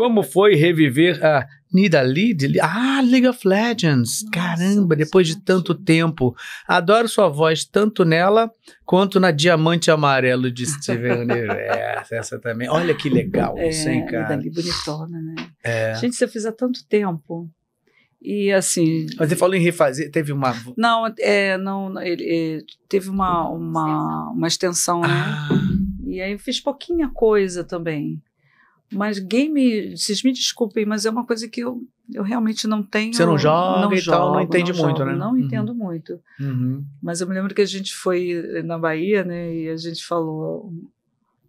Como foi reviver a Nidalee? de- Ah, League of Legends. Nossa, Caramba, depois de tanto tempo. Adoro sua voz tanto nela quanto na Diamante Amarelo de Steven Universe. Essa também. Olha que legal É, isso, hein, cara? bonitona, né? É. Gente, você fez há tanto tempo. E assim. Mas você falou em refazer, teve uma. Não, é, não, ele, é, teve uma, uma, uma extensão, né? Ah, E aí eu fiz pouquinha coisa também. Mas game, vocês me desculpem, mas é uma coisa que eu, eu realmente não tenho. Você não joga e tal, não entende muito, jogo, né? Não Uhum. entendo muito. uhum. Mas eu me lembro que a gente foi na Bahia, né? E a gente falou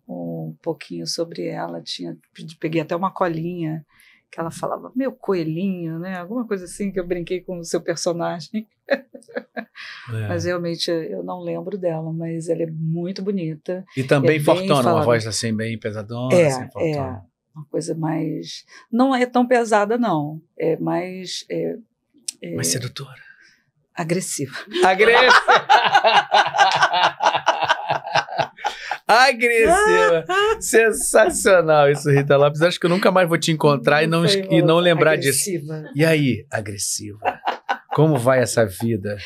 um, um pouquinho sobre ela. Tinha, peguei até uma colinha que ela falava, meu coelhinho, né? Alguma coisa assim que eu brinquei com o seu personagem. É. Mas realmente eu não lembro dela, mas ela é muito bonita. E também é bem fortona, uma voz assim, bem pesadona. É, assim, fortona. Uma coisa mais. Não é tão pesada, não. É mais é, é, Mais sedutora. agressiva. Agressiva. Agressiva. Sensacional isso, Rita Lopes. Acho que eu nunca mais vou te encontrar e não, e não lembrar disso. agressiva. E aí, agressiva? Como vai essa vida?